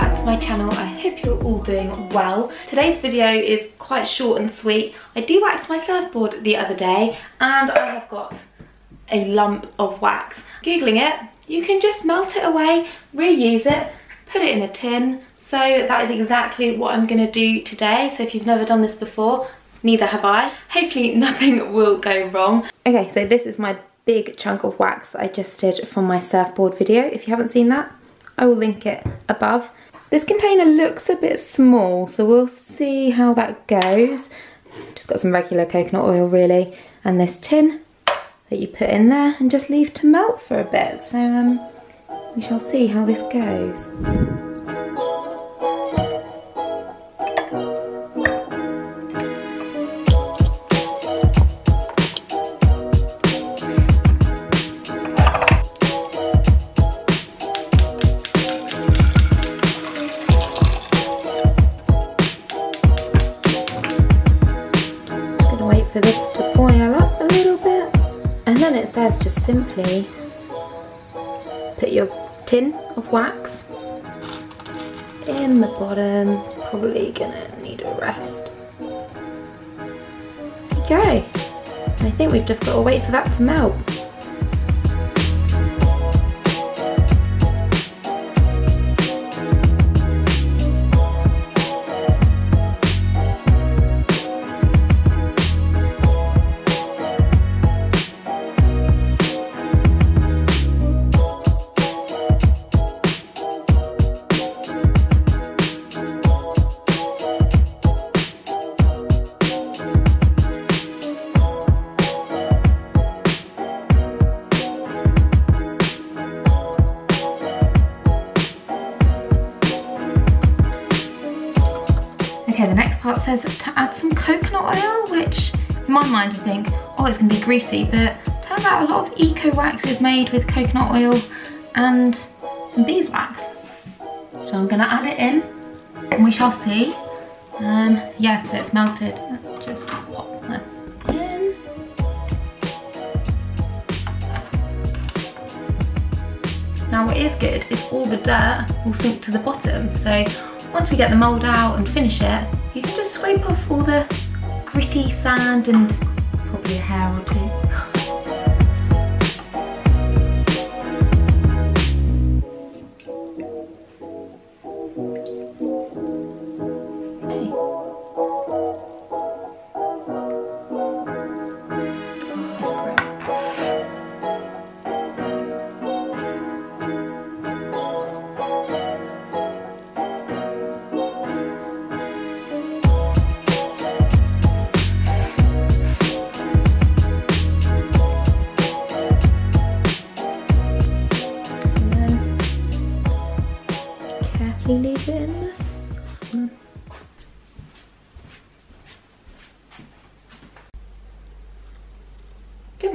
back to my channel. I hope you're all doing well. Today's video is quite short and sweet. I de-waxed my surfboard the other day and I have got a lump of wax. Googling it, you can just melt it away, reuse it, put it in a tin. So that is exactly what I'm gonna do today. So if you've never done this before, neither have I. Hopefully nothing will go wrong. Okay, so this is my big chunk of wax I just did from my surfboard video. If you haven't seen that, I will link it above. This container looks a bit small, so we'll see how that goes. Just got some regular coconut oil really, and this tin that you put in there and just leave to melt for a bit. So um, we shall see how this goes. Put your tin of wax in the bottom. It's probably gonna need a rest. Okay, I think we've just got to wait for that to melt. Okay, the next part says to add some coconut oil, which in my mind I think, oh, it's gonna be greasy, but turns out a lot of eco wax is made with coconut oil and some beeswax. So I'm gonna add it in and we shall see. Um, yeah, so it's melted. Let's just pop this in. Now what is good is all the dirt will sink to the bottom. So once we get the mould out and finish it, you can just scrape off all the gritty sand and probably a hair or two.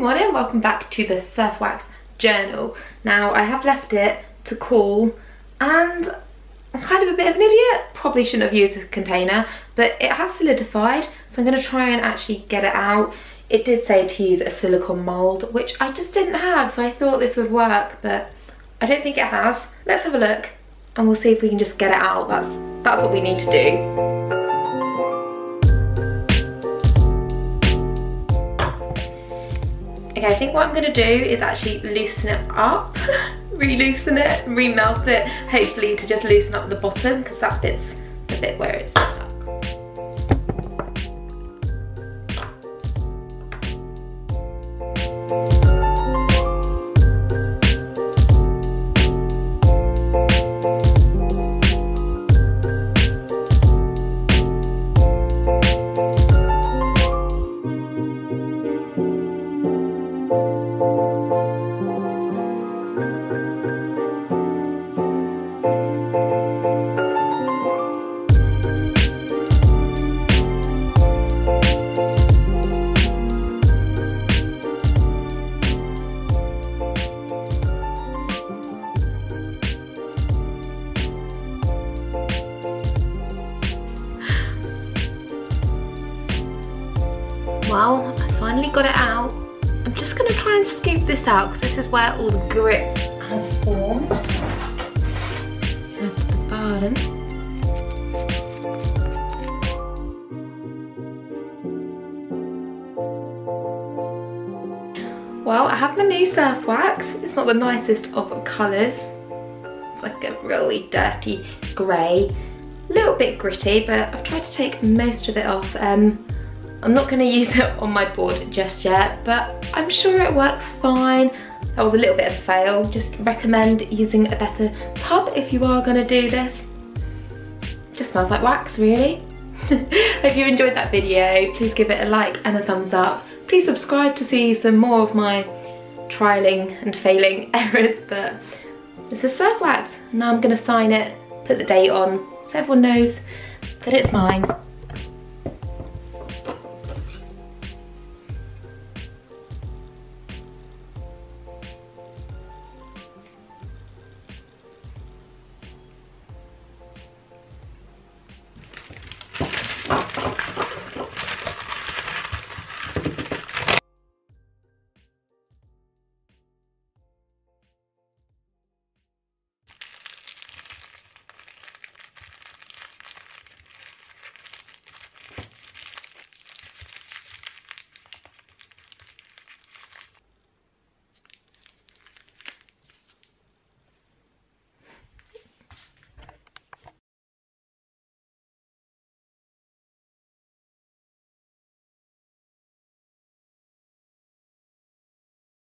Morning, welcome back to the Surf Wax journal. Now I have left it to cool and I'm kind of a bit of an idiot. Probably shouldn't have used this container, but it has solidified, so I'm gonna try and actually get it out. It did say to use a silicone mold, which I just didn't have, so I thought this would work, but I don't think it has. Let's have a look and we'll see if we can just get it out. That's, that's what we need to do. Okay, I think what I'm gonna do is actually loosen it up, re-loosen it, re-melt it, hopefully to just loosen up the bottom because that bit's the bit where it's Well, I finally got it out. I'm just gonna try and scoop this out because this is where all the grit has formed. That's the bottom. Well, I have my new surf wax. It's not the nicest of colours. Like a really dirty grey. A little bit gritty, but I've tried to take most of it off. Um, I'm not going to use it on my board just yet, but I'm sure it works fine. That was a little bit of a fail. Just recommend using a better tub if you are going to do this. Just smells like wax, really. Hope you enjoyed that video. Please give it a like and a thumbs up. Please subscribe to see some more of my trialing and failing errors, but this is surf wax. Now I'm gonna sign it, put the date on, so everyone knows that it's mine.